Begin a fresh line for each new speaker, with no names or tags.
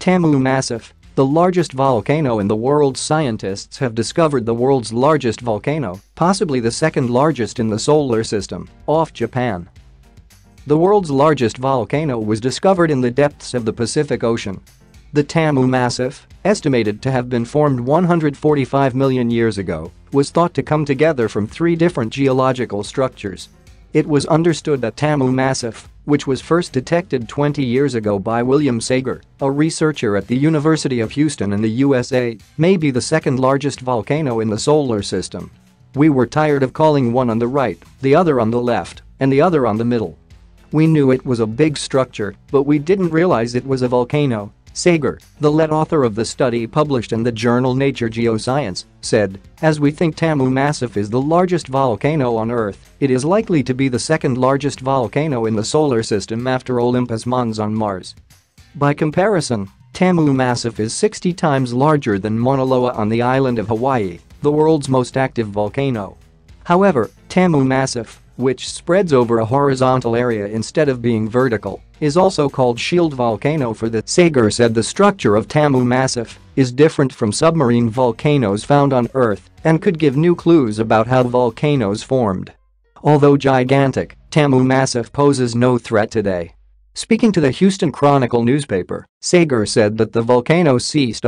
Tamu Massif, the largest volcano in the world scientists have discovered the world's largest volcano, possibly the second largest in the solar system, off Japan. The world's largest volcano was discovered in the depths of the Pacific Ocean. The Tamu Massif, estimated to have been formed 145 million years ago, was thought to come together from three different geological structures. It was understood that Tamu Massif, which was first detected 20 years ago by William Sager, a researcher at the University of Houston in the USA, may be the second largest volcano in the solar system. We were tired of calling one on the right, the other on the left, and the other on the middle. We knew it was a big structure, but we didn't realize it was a volcano, Sager, the lead author of the study published in the journal Nature Geoscience, said, as we think Tamu Massif is the largest volcano on Earth, it is likely to be the second largest volcano in the solar system after Olympus Mons on Mars. By comparison, Tamu Massif is 60 times larger than Mauna Loa on the island of Hawaii, the world's most active volcano. However, Tamu Massif, which spreads over a horizontal area instead of being vertical, is also called shield volcano for the Sager said the structure of Tamu Massif is different from submarine volcanoes found on Earth and could give new clues about how volcanoes formed. Although gigantic, Tamu Massif poses no threat today. Speaking to the Houston Chronicle newspaper, Sager said that the volcano ceased